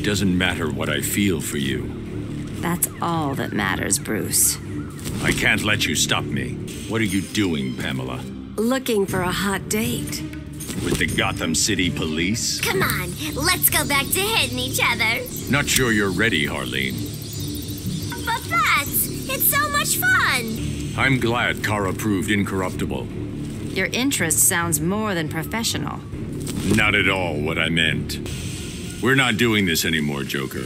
It doesn't matter what I feel for you. That's all that matters, Bruce. I can't let you stop me. What are you doing, Pamela? Looking for a hot date. With the Gotham City Police? Come on, let's go back to hitting each other. Not sure you're ready, Harleen. But that's, it's so much fun. I'm glad Kara proved incorruptible. Your interest sounds more than professional. Not at all what I meant. We're not doing this anymore, Joker.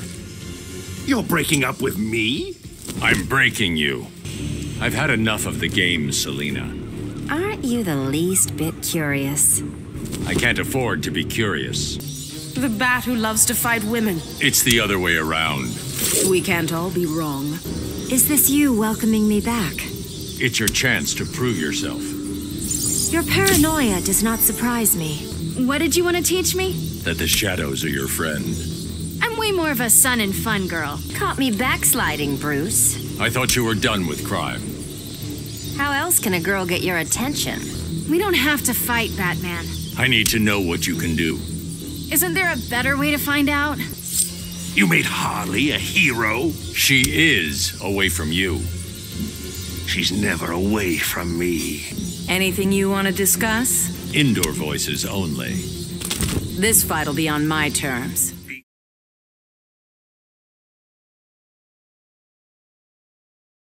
You're breaking up with me? I'm breaking you. I've had enough of the game, Selina. Aren't you the least bit curious? I can't afford to be curious. The bat who loves to fight women. It's the other way around. We can't all be wrong. Is this you welcoming me back? It's your chance to prove yourself. Your paranoia does not surprise me. What did you want to teach me? That the shadows are your friend. I'm way more of a sun and fun girl. Caught me backsliding, Bruce. I thought you were done with crime. How else can a girl get your attention? We don't have to fight, Batman. I need to know what you can do. Isn't there a better way to find out? You made Harley a hero? She is away from you. She's never away from me. Anything you want to discuss? Indoor voices only. This fight'll be on my terms.